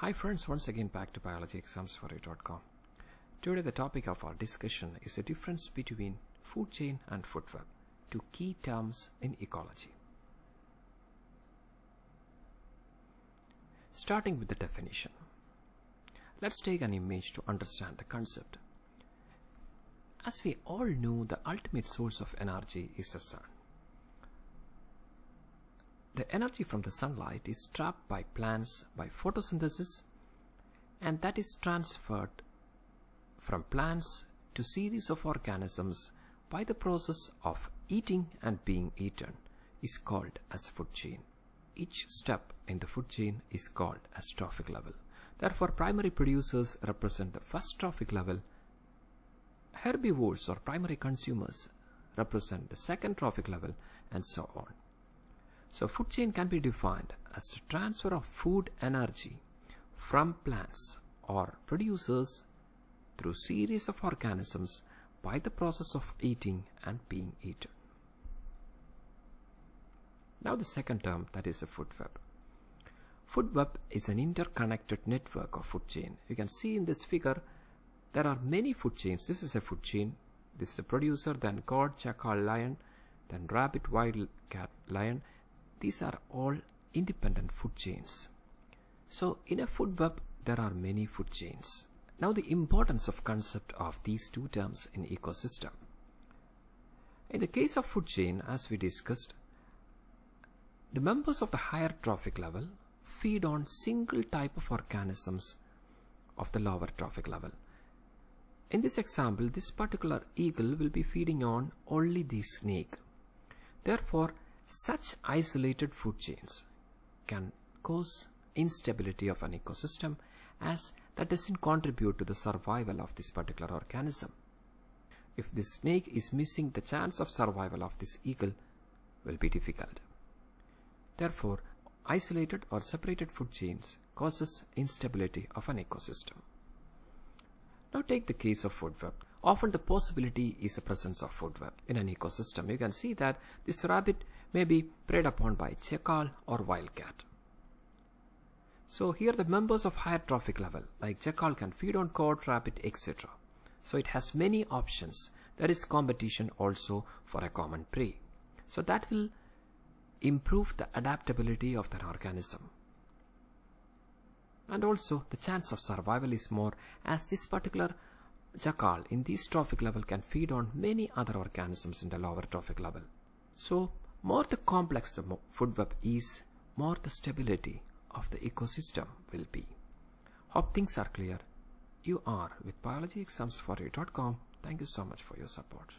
Hi friends, once again back to biologyexams4u.com. Today the topic of our discussion is the difference between food chain and food web, two key terms in ecology. Starting with the definition. Let's take an image to understand the concept. As we all know, the ultimate source of energy is the sun. The energy from the sunlight is trapped by plants by photosynthesis and that is transferred from plants to series of organisms by the process of eating and being eaten is called as food chain. Each step in the food chain is called as trophic level. Therefore, primary producers represent the first trophic level. Herbivores or primary consumers represent the second trophic level and so on. So food chain can be defined as the transfer of food energy from plants or producers through series of organisms by the process of eating and being eaten. Now the second term that is a food web. Food web is an interconnected network of food chain. You can see in this figure there are many food chains. This is a food chain. This is a producer, then goat, jackal, lion, then rabbit, wild cat, lion, these are all independent food chains. So in a food web, there are many food chains. Now the importance of concept of these two terms in ecosystem. In the case of food chain, as we discussed, the members of the higher trophic level feed on single type of organisms of the lower trophic level. In this example, this particular eagle will be feeding on only the snake. Therefore, such isolated food chains can cause instability of an ecosystem as that doesn't contribute to the survival of this particular organism. If the snake is missing, the chance of survival of this eagle will be difficult. Therefore, isolated or separated food chains causes instability of an ecosystem. Now take the case of food web. Often the possibility is the presence of food web in an ecosystem. You can see that this rabbit may be preyed upon by jackal or wildcat. So here the members of higher trophic level like jackal can feed on goat, rabbit, etc. So it has many options. There is competition also for a common prey. So that will improve the adaptability of that organism. And also the chance of survival is more as this particular jackal in this trophic level can feed on many other organisms in the lower trophic level. So more the complex the food web is, more the stability of the ecosystem will be. Hope things are clear. You are with biologyexams4u.com. Thank you so much for your support.